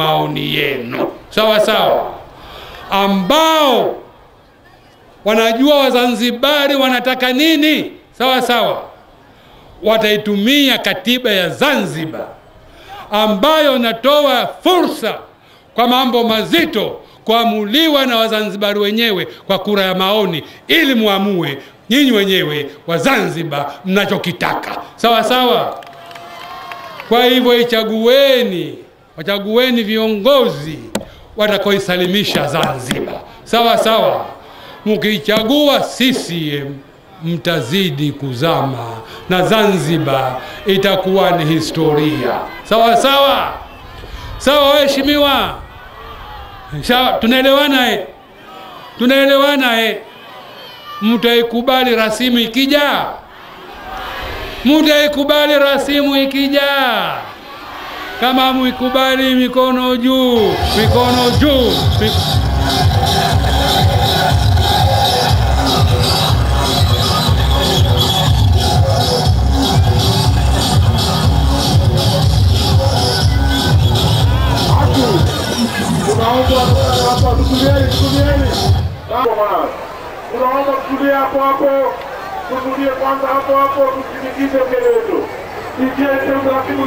maoni yenu. Sawa sawa, ambao wanajua Wazanzibari wanataka nini? Sawa sawa, wataitumia katiba ya Zanzibar ambayo inatoa fursa kwa mambo mazito kuamuliwa na Wazanzibari wenyewe kwa kura ya maoni, ili muamue nyinyi wenyewe wa Zanzibar mnachokitaka. Sawa sawa. Kwa hivyo ichagueni, wachagueni viongozi watakaoisalimisha Zanzibar sawa sawa. Mkichagua CCM mtazidi kuzama na Zanzibar itakuwa ni historia sawa sawa sawa. Waheshimiwa, tunaelewana eh? Tunaelewana eh? Mtaikubali rasimu ikija? Mtaikubali rasimu ikija? Kama mwikubali, mikono juu, mikono juu, mik Tunaomba tutulie hapo hapo, tutulie kwanza hapo hapo, tusindikize mbele yetu. DJ Pedro aqui no...